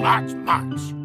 much, much.